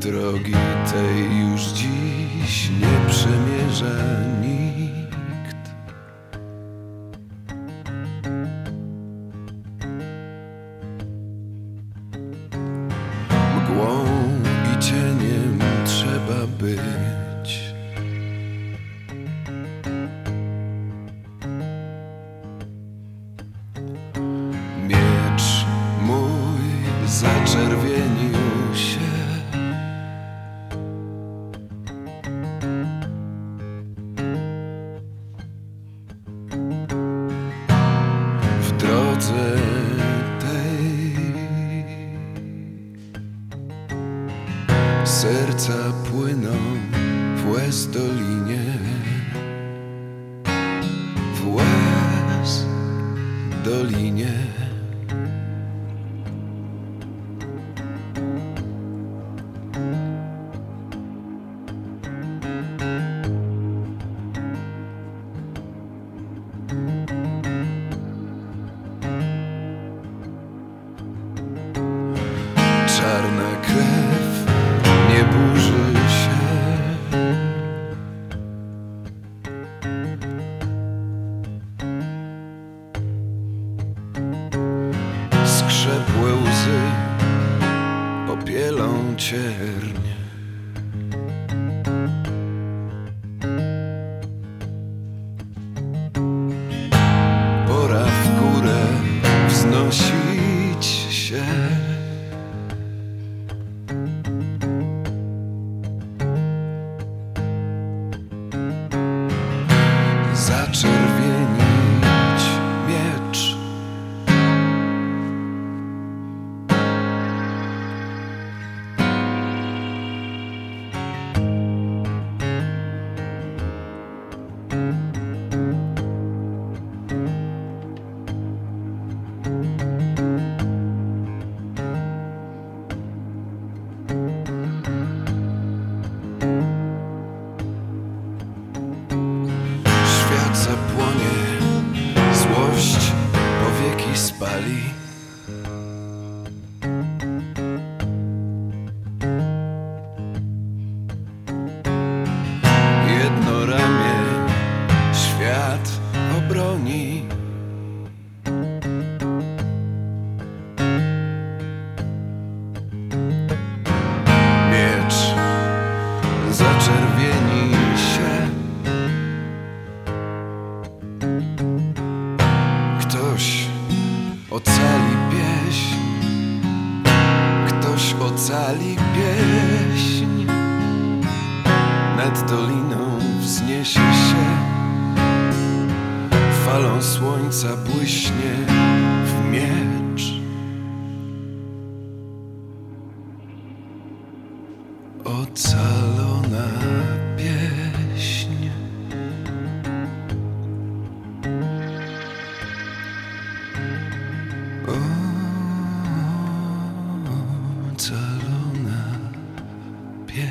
Drogi tej już dziś nie przemierza nikt. Mgłą i cieniem trzeba być. Miecz mój zaczerwienił serca płyną w łez dolinie. W łez dolinie. Czarna krew łzy popielą ciernie. Pora w górę wznosić się. Zaczerwienić Jedno ramię świat obroni. Miecz zaczerwieni się. Ktoś ocali ocali pieśń. Nad doliną wzniesie się, falą słońca błyśnie w miecz. Ocali. 别